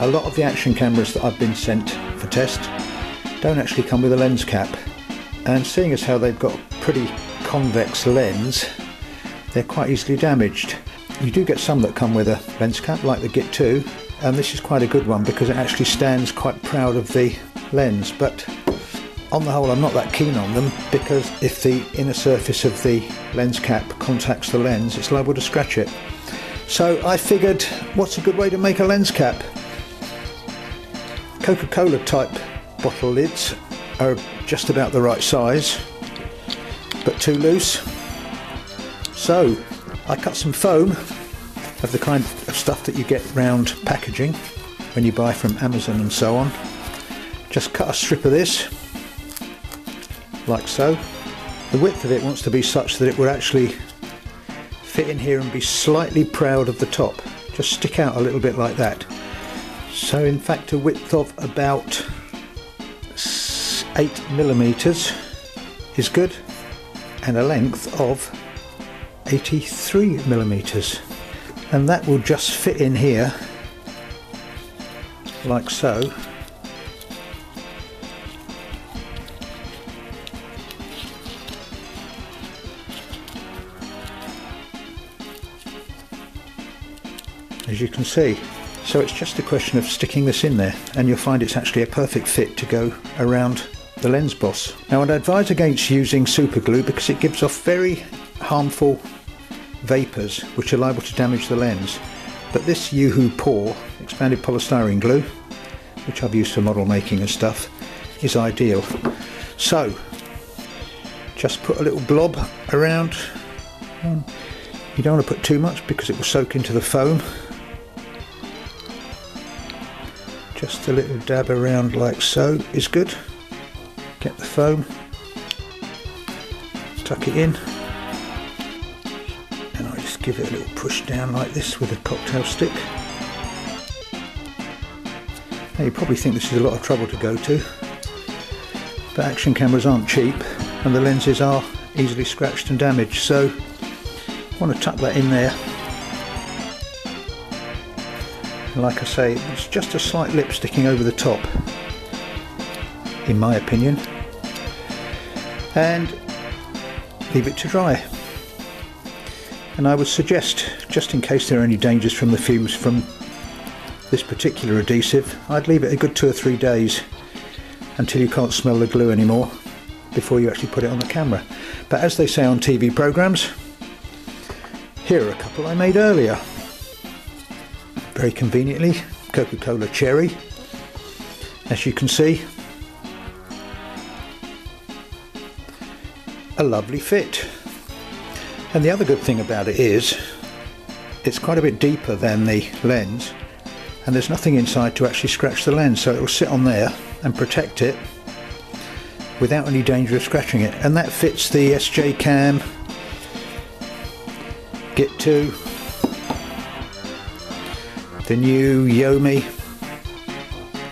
a lot of the action cameras that I've been sent for test don't actually come with a lens cap and seeing as how they've got a pretty convex lens they're quite easily damaged. You do get some that come with a lens cap like the Git 2 and this is quite a good one because it actually stands quite proud of the lens but on the whole I'm not that keen on them because if the inner surface of the lens cap contacts the lens it's liable to scratch it. So I figured what's a good way to make a lens cap? Coca-Cola type bottle lids are just about the right size but too loose. So I cut some foam of the kind of stuff that you get round packaging when you buy from Amazon and so on. Just cut a strip of this like so. The width of it wants to be such that it would actually fit in here and be slightly proud of the top. Just stick out a little bit like that. So in fact a width of about 8 millimeters is good and a length of 83 millimeters. And that will just fit in here like so. As you can see so it's just a question of sticking this in there and you'll find it's actually a perfect fit to go around the lens boss. Now I'd advise against using super glue because it gives off very harmful vapours which are liable to damage the lens. But this Uhu Por expanded polystyrene glue, which I've used for model making and stuff, is ideal. So, just put a little blob around. You don't want to put too much because it will soak into the foam. Just a little dab around like so is good. Get the foam, tuck it in and I just give it a little push down like this with a cocktail stick. Now you probably think this is a lot of trouble to go to, but action cameras aren't cheap and the lenses are easily scratched and damaged, so I want to tuck that in there. And like I say, it's just a slight lip sticking over the top, in my opinion, and leave it to dry. And I would suggest just in case there are any dangers from the fumes from this particular adhesive I'd leave it a good two or three days until you can't smell the glue anymore before you actually put it on the camera. But as they say on TV programs here are a couple I made earlier very conveniently Coca-Cola Cherry as you can see. A lovely fit. And the other good thing about it is it's quite a bit deeper than the lens and there's nothing inside to actually scratch the lens so it will sit on there and protect it without any danger of scratching it. And that fits the SJ Cam Git 2 the new Yomi.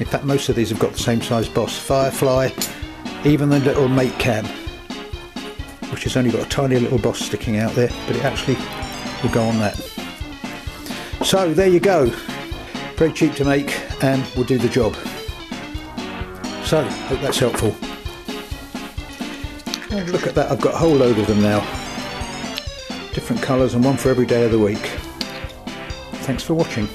In fact most of these have got the same size boss. Firefly even the little Mate Cam which has only got a tiny little boss sticking out there but it actually will go on that. So there you go. Very cheap to make and will do the job. So hope that's helpful. And look at that. I've got a whole load of them now. Different colours and one for every day of the week. Thanks for watching